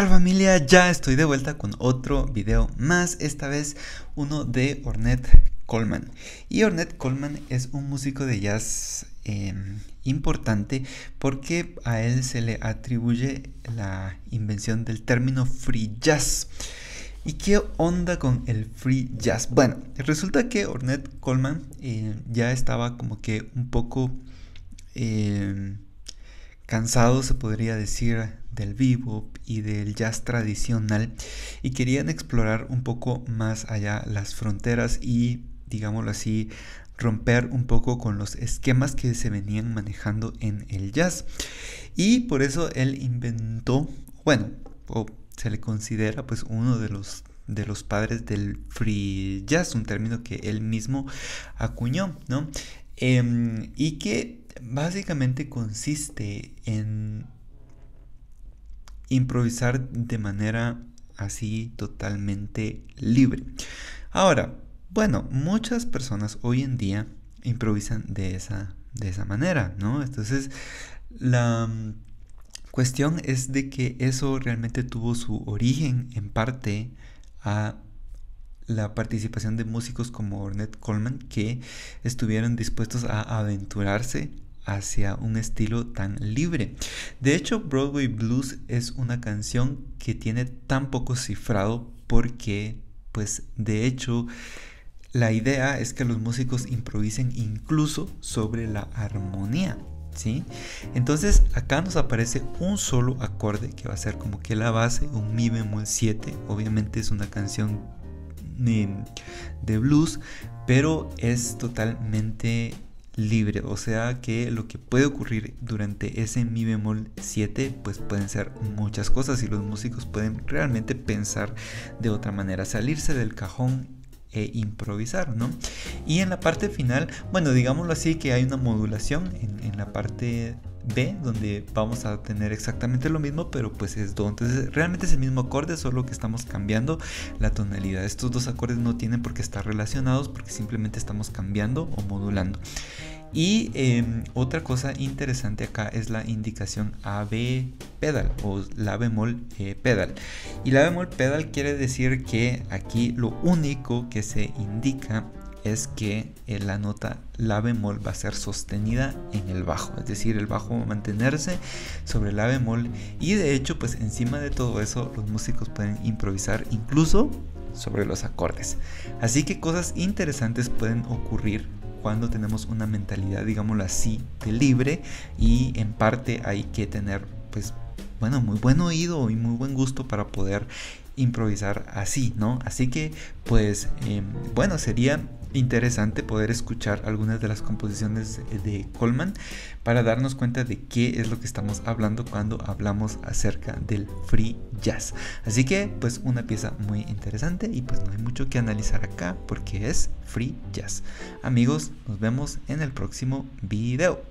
Tal familia? Ya estoy de vuelta con otro video más, esta vez uno de Ornette Coleman. Y Ornette Coleman es un músico de jazz em, importante porque a él se le atribuye la invención del término free jazz. ¿Y qué onda con el free jazz? Bueno, resulta que Ornette Coleman eh, ya estaba como que un poco em, cansado, se podría decir, del bebop y del jazz tradicional y querían explorar un poco más allá las fronteras y, digámoslo así, romper un poco con los esquemas que se venían manejando en el jazz. Y por eso él inventó, bueno, o se le considera pues uno de los de los padres del free jazz, un término que él mismo acuñó, ¿no? Em, y que básicamente consiste en improvisar de manera así totalmente libre. Ahora, bueno, muchas personas hoy en día improvisan de esa, de esa manera, ¿no? Entonces, la mm, cuestión es de que eso realmente tuvo su origen en parte a la participación de músicos como Ornette Coleman que estuvieron dispuestos a aventurarse hacia un estilo tan libre. De hecho, Broadway Blues es una canción que tiene tan poco cifrado porque, pues, de hecho, la idea es que los músicos improvisen incluso sobre la armonía. ¿Sí? Entonces acá nos aparece un solo acorde que va a ser como que la base, un mi bemol 7. Obviamente es una canción de blues, pero es totalmente libre, o sea que lo que puede ocurrir durante ese mi bemol 7 pues pueden ser muchas cosas y los músicos pueden realmente pensar de otra manera, salirse del cajón e improvisar, ¿no? Y en la parte final, bueno, digámoslo así que hay una modulación en, en la parte B, donde vamos a tener exactamente lo mismo, pero pues es Do. Entonces realmente es el mismo acorde, solo que estamos cambiando la tonalidad. Estos dos acordes no tienen por qué estar relacionados porque simplemente estamos cambiando o modulando. Y em, otra cosa interesante acá es la indicación AB pedal o la bemol eh, pedal. Y la bemol pedal quiere decir que aquí lo único que se indica es que eh, la nota la bemol va a ser sostenida en el bajo, es decir, el bajo va a mantenerse sobre la bemol y de hecho pues encima de todo eso los músicos pueden improvisar incluso sobre los acordes. Así que cosas interesantes pueden ocurrir cuando tenemos una mentalidad, digámoslo así, de libre y en parte hay que tener pues bueno, muy buen oído y muy buen gusto para poder improvisar así, ¿no? Así que pues em, bueno, sería interesante poder escuchar algunas de las composiciones de Coleman para darnos cuenta de qué es lo que estamos hablando cuando hablamos acerca del free jazz. Así que pues una pieza muy interesante y pues no hay mucho que analizar acá porque es free jazz. Amigos, nos vemos en el próximo video.